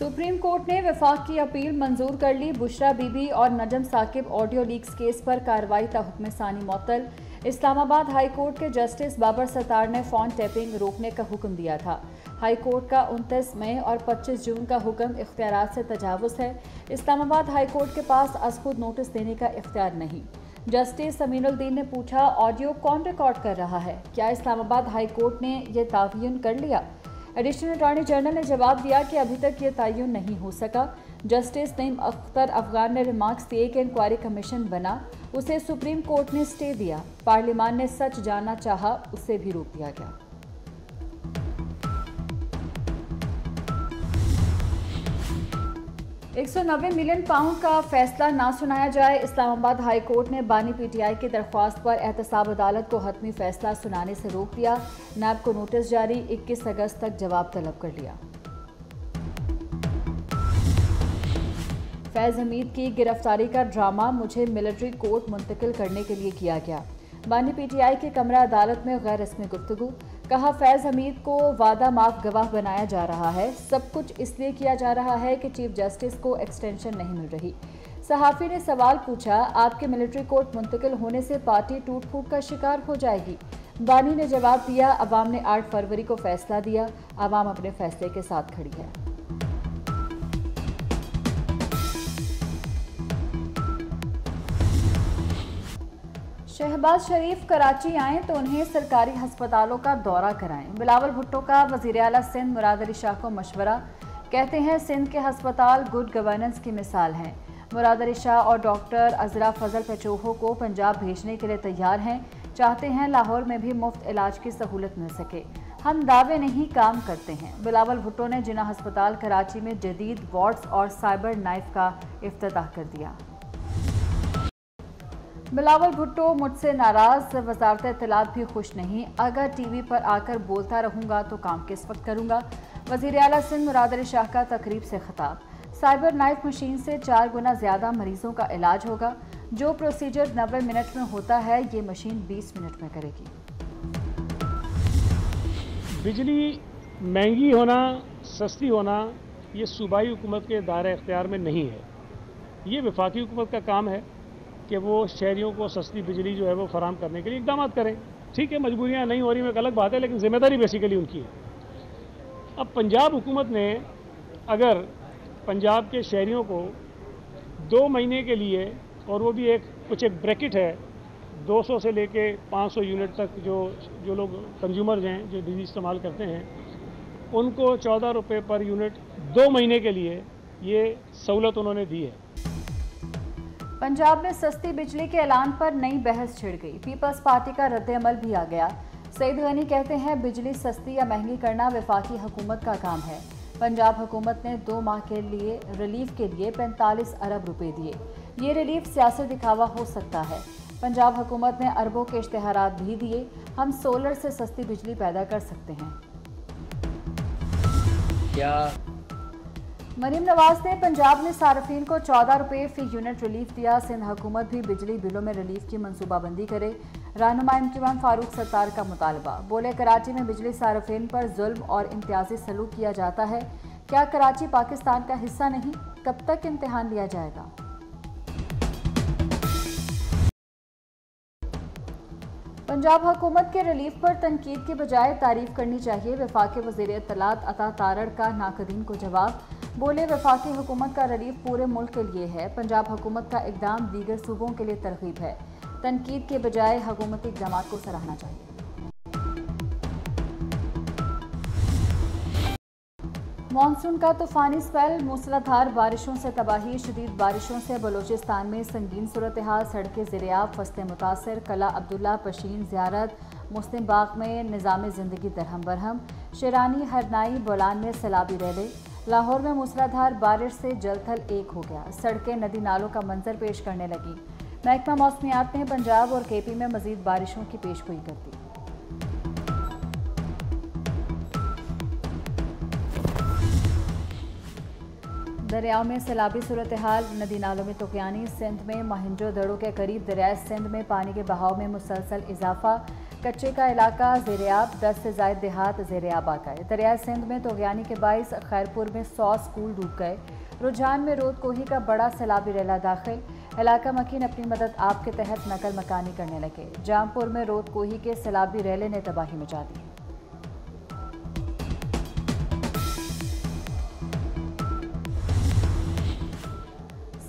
Supreme court ने विफाक की appeal मंजूर कर ली। बुशरा बीबी और Najam Saqib audio leaks case पर कार्रवाई का हुक्म सानी मअतल इस्लामाबाद हाई कोर्ट के जस्टिस बाबर सतार ने फ़ोन टैपिंग रोकने का हुक्म दिया था। हाई कोर्ट का 29 मई और 25 जून का हुक्म इख्तियार से तजावज़ है। इस्लामाबाद हाई कोर्ट के पास अजखुद नोटिस देने का इख्तियार नहीं। जस्टिस समीनुद्दीन ने पूछा, ऑडियो कौन रिकॉर्ड कर रहा है? क्या इस्लामाबाद हाई कोर्ट ने यह तायन कर लिया? एडिशनल अटॉर्नी जनरल ने जवाब दिया कि अभी तक ये तयन नहीं हो सका। जस्टिस नईम अख्तर अफगान ने रिमार्क्स दिए कि इंक्वायरी कमीशन बना, उसे सुप्रीम कोर्ट ने स्टे दिया। पार्लियामान ने सच जानना चाहा, उसे भी रोक दिया गया। 190 मिलियन पाउंड का फैसला ना सुनाया जाए, इस्लामाबाद हाई कोर्ट ने बानी पीटीआई की दरख्वास्त पर एहतसाब अदालत को हतमी फैसला सुनाने से रोक दिया। नैब को नोटिस जारी 21 अगस्त तक जवाब तलब कर लिया। फैज हमीद की गिरफ्तारी का ड्रामा मुझे मिलिट्री कोर्ट मुंतकिल करने के लिए किया गया। बानी पीटीआई के कमरा अदालत में गैर रस्मी गुफ्तु कहा, फैज़ हमीद को वादा माफ़ गवाह बनाया जा रहा है। सब कुछ इसलिए किया जा रहा है कि चीफ जस्टिस को एक्सटेंशन नहीं मिल रही। सहाफ़ी ने सवाल पूछा, आपके मिलिट्री कोर्ट मुंतकिल होने से पार्टी टूट फूट का शिकार हो जाएगी। बानी ने जवाब दिया अवाम ने 8 फरवरी को फैसला दिया। अवाम अपने फैसले के साथ खड़ी है। शहबाज शरीफ कराची आए तो उन्हें सरकारी अस्पतालों का दौरा कराएँ। बिलावल भुट्टो का वज़ीर अला सिंध मुराद अली शाह को मशवरा। कहते हैं, सिंध के अस्पताल गुड गवर्नेंस की मिसाल हैं। मुराद अली शाह और डॉक्टर अजरा फजल पचोहो को पंजाब भेजने के लिए तैयार हैं। चाहते हैं लाहौर में भी मुफ़्त इलाज की सहूलत मिल सके। हम दावे नहीं काम करते हैं। बिलावल भुट्टो ने जिना अस्पताल कराची में जदीद वार्ड्स और साइबर नाइफ का अफ्ताह कर दिया। बिलावल भुट्टो मुझसे नाराज़, वजारत इतलात भी खुश नहीं। अगर टीवी पर आकर बोलता रहूँगा तो काम किस वक्त करूँगा? वज़ीर अला सिंध मुराद अली शाह का तकरीब से खताब। साइबर नाइफ मशीन से चार गुना ज़्यादा मरीजों का इलाज होगा। जो प्रोसीजर नब्बे मिनट में होता है, ये मशीन बीस मिनट में करेगी। बिजली महँगी होना, सस्ती होना, ये सूबाई हुकूमत के दायरे अख्तियार में नहीं है। ये विफाकी हुकूमत का काम है। कि वो शहरीों को सस्ती बिजली जो है वो फराम करने के लिए इकदाम करें। ठीक है, मजबूरियाँ नहीं हो रही, में एक अलग बात है, लेकिन ज़िम्मेदारी बेसिकली उनकी है। अब पंजाब हुकूमत ने अगर पंजाब के शहरीों को दो महीने के लिए, और वो भी एक, कुछ एक ब्रैकेट है 200 से लेके 500 यूनिट तक जो जो लोग कंज्यूमर्स हैं, जो बिजली इस्तेमाल करते हैं, उनको चौदह रुपये पर यूनिट दो महीने के लिए ये सहूलत उन्होंने दी है। पंजाब में सस्ती बिजली के ऐलान पर नई बहस छिड़ गई। पीपल्स पार्टी का रद्दमल भी आ गया। सईद गनी कहते हैं, बिजली सस्ती या महँगी करना विफाकी हुकूमत का काम है। पंजाब हुकूमत ने दो माह के लिए रिलीफ के लिए 45 अरब रुपए दिए। ये रिलीफ सियासी दिखावा हो सकता है। पंजाब हुकूमत ने अरबों के इश्तहार भी दिए। हम सोलर से सस्ती बिजली पैदा कर सकते हैं। क्या मरीम नवाज़ ने पंजाब में सार्फिन को चौदह रुपये फ़ी यूनिट रिलीफ दिया। सिंध हुकूमत भी बिजली बिलों में रिलीफ की मनसूबाबंदी करे। रहनुमा इम्तिमान फारूक सत्तार का मुतालबा। बोले, कराची में बिजली सार्फिन पर जुल्म और इम्तियाजी सलूक किया जाता है। क्या कराची पाकिस्तान का हिस्सा नहीं? कब तक इम्तहान लिया जाएगा? पंजाब हुकूमत के रिलीफ पर तनकीद के बजाय तारीफ़ करनी चाहिए। विफाक वज़ीर इतलात अता तारड़ का नाकदीन को जवाब। बोले, वफाकी हुकूमत का रिलीफ पूरे मुल्क के लिए है। पंजाब हुकूमत का इकदाम दीगर सूबों के लिए तरगीब है। तनकीद के बजाय हुकूमती इकदाम को सराहना चाहिए। मानसून का तूफानी स्पेल, मूसलाधार बारिशों से तबाही, शदीद बारिशों से बलोचिस्तान में संगीन सूरत हाल सड़कें ज़रियाब फ़सलें मुतासर, कला अब्दुल्ला, पशीन ज्यारत, मुस्लिम बाग में निज़ाम ज़िंदगी दरहम बरहम, शेरानी, हरनाई, बोलान में सैलाबी रैले। लाहौर में मूसलाधार बारिश से जलथल एक हो गया। सड़कें, नदी नालों का मंजर पेश करने लगी। महकमा मौसमियात ने पंजाब और केपी में मजीद बारिशों की पेशगोई कर दी दरियाओं में सैलाबी सूरत हाल नदी नालों में तुकियानी सिंध में, महिंजो दड़ों के करीब दरिया सिंध में पानी के बहाव में मुसलसल इजाफा कच्चे का इलाका जेरियाब दस से जायद देहात जेरियाब आ गए दरिया सिंध में तोगयानी के बाईस, खैरपुर में सौ स्कूल डूब गए। रुझान में रोद कोही का बड़ा सैलाबी रेला दाखिल। इलाका मकीन अपनी मदद आप के तहत नकल मकानी करने लगे। जामपुर में रोद कोही के सैलाबी रेले ने तबाही मचा दी।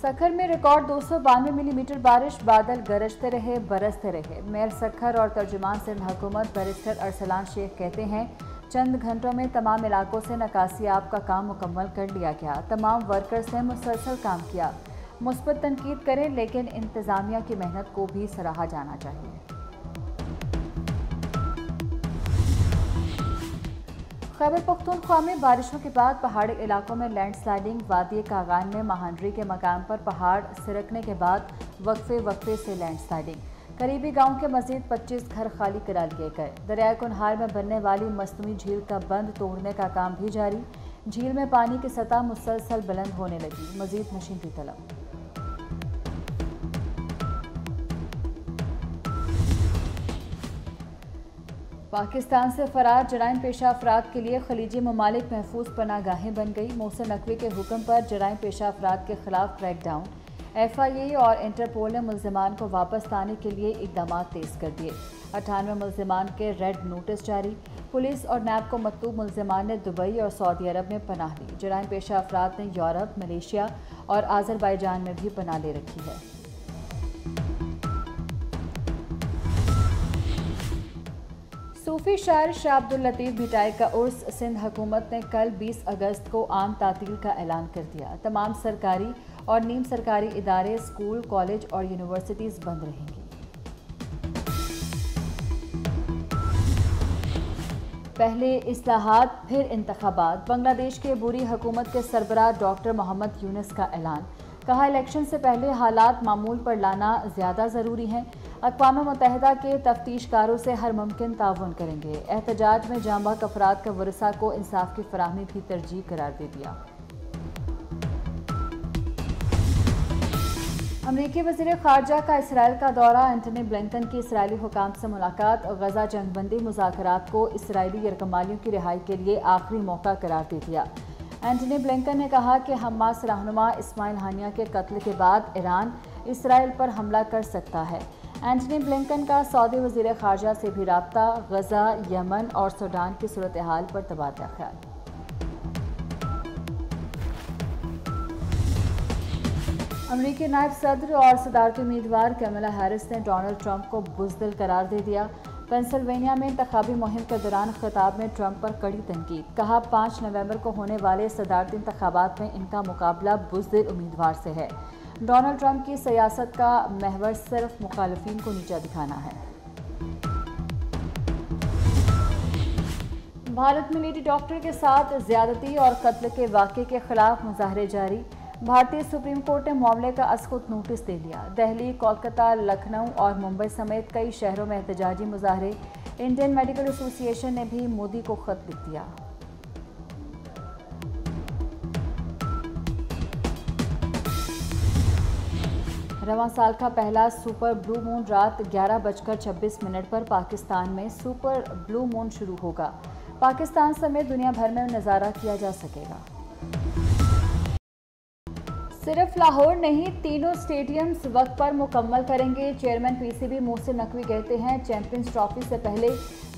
सखर में रिकॉर्ड दो सौ बानवे मिलीमीटर बारिश, बादल गरजते रहे, बरसते रहे। मेयर सखर और तर्जुमान सिंध हुकूमत बैरिस्टर अरसलान शेख कहते हैं, चंद घंटों में तमाम इलाकों से नकासी आप का काम मुकम्मल कर लिया गया। तमाम वर्कर्स ने मुसलसल काम किया। मुस्बत तनकीद करें, लेकिन इंतज़ामिया की मेहनत को भी सराहा जाना चाहिए। खैबर पख्तूनख्वा में बारिशों के बाद पहाड़ी इलाकों में लैंडस्लाइडिंग वादी कागान में महानरी के मकाम पर पहाड़ सिरकने के बाद वक्फे वक्फे से लैंडस्लाइडिंग। करीबी गाँव के मजीद 25 घर खाली करा लिए गए। दरिया कुनहार में बनने वाली मस्तवी झील का बंद तोड़ने का काम भी जारी। झील में पानी की सतह मुसलसल बुलंद होने लगी। मजीद मशीन की तलब। पाकिस्तान से फरार जराइम पेशा अफराद के लिए खलीजी ममालिक महफूज पना पनागाहें बन गई। मोहसिन नकवी के हुक्म पर जराइम पेशा अफराद के खिलाफ क्रैकडाउन। एफ़ आई ए और इंटरपोल ने मुलजमान को वापस लाने के लिए इकदाम तेज़ कर दिए। अठानवे मुलजमान के रेड नोटिस जारी। पुलिस और नैब को मतलूब मुलजमान ने दुबई और सऊदी अरब में पनाह ली। जराइम पेशा अफराद ने यूरोप, मलेशिया और आज़रबाईजान में भी पनाह ले रखी है। सूफी शायर शाह अब्दुल लतीफ़ भिटाई का उर्स सिंध हुकूमत ने कल 20 अगस्त को आम तातील का ऐलान कर दिया। तमाम सरकारी और नीम सरकारी इदारे, स्कूल, कॉलेज और यूनिवर्सिटीज़ बंद रहेंगी। पहले इसलाहात फिर इंतबात बांग्लादेश के बुरी हुकूमत के सरबराह डॉक्टर मोहम्मद यूनस का ऐलान। कहा, इलेक्शन से पहले हालात मामूल पर लाना ज़्यादा ज़रूरी है। अकवा मुतहदा के तफ्तीशकारों से हर मुमकिन ताउन करेंगे। एहतजाज में जामा अफराद का वरसा को इंसाफ की फराहमी भी तरजीह करार दे दिया। अमरीकी वज़ीर खारजा का इसराइल का दौरा एंटनी ब्लिंकन की इसराइली हुकाम से मुलाकात और गजा जंगबंदी मुजाकर को इसराइली यरकमालियों की रिहाई के लिए आखिरी मौका करार दे दिया। एंटनी ब्लिंकन ने कहा कि हमास रहनुमा इस्माइल हानिया के कत्ल के बाद ईरान इसराइल पर हमला कर सकता है। एंटनी ब्लिंकन का सऊदी वज़ीर खारजा से भी रबता, गजा, यमन और सूडान की सूरत हाल पर तबादला ख्याल। अमरीकी नायब सदर और सदारती उम्मीदवार कैमला हैरिस ने डोनाल्ड ट्रंप को बुजदिल करार दे दिया। पेंसिल्वेनिया में इंतबी मुहिम के दौरान खिताब में ट्रंप पर कड़ी तनकीद, कहा पाँच नवंबर को होने वाले सदारती इंतबात में इनका मुकाबला बुजदिल उम्मीदवार से है। डोनाल्ड ट्रंप की सियासत का महवर सिर्फ़ मुखालफी को नीचा दिखाना है। भारत में लेडी डॉक्टर के साथ ज्यादती और कत्ल के वाक़े के खिलाफ मुजाहरे जारी। भारतीय सुप्रीम कोर्ट ने मामले का असकुत नोटिस दे लिया। दिल्ली कोलकाता, लखनऊ और मुंबई समेत कई शहरों में एहतजाजी मुजाहरे। इंडियन मेडिकल एसोसिएशन ने भी मोदी को खत लिख दिया। रवा साल का पहला सुपर ब्लू मून रात ग्यारह बजकर छब्बीस मिनट पर पाकिस्तान में सुपर ब्लू मून शुरू होगा। पाकिस्तान समेत दुनिया भर में नज़ारा किया जा सकेगा। सिर्फ़ लाहौर नहीं, तीनों स्टेडियम्स वक्त पर मुकम्मल करेंगे। चेयरमैन पीसीबी मोहसिन नकवी कहते हैं, चैंपियंस ट्रॉफी से पहले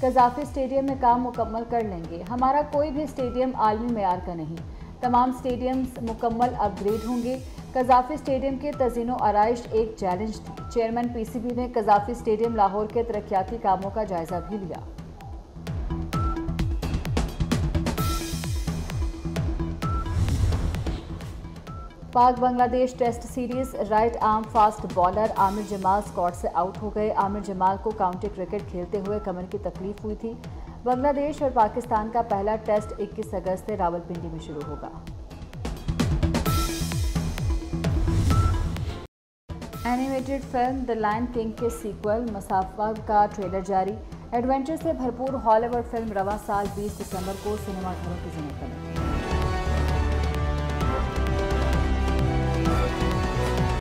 कजाफी स्टेडियम में काम मुकम्मल कर लेंगे। हमारा कोई भी स्टेडियम आलमी मैार का नहीं। तमाम स्टेडियम्स मुकम्मल अपग्रेड होंगे। कजाफी स्टेडियम के तजीनो आरइश एक चैलेंज थी। चेयरमैन पीसीबी ने कजाफी स्टेडियम लाहौर के तरक्याती कामों का जायजा भी लिया। Pak Bangladesh test series right arm fast bowler Aamir Jamal squad से आउट हो गए। आमिर जमाल को काउंटी क्रिकेट खेलते हुए कमर की तकलीफ़ हुई थी। बांग्लादेश और पाकिस्तान का पहला टेस्ट 21 अगस्त से रावलपिंडी में शुरू होगा। Animated film the lion king के सीक्वल मसाफा का ट्रेलर जारी। एडवेंचर से भरपूर हॉलीवुड फ़िल्म रवा साल 20 दिसंबर को सिनेमाघरों की ज़िम्मेदारी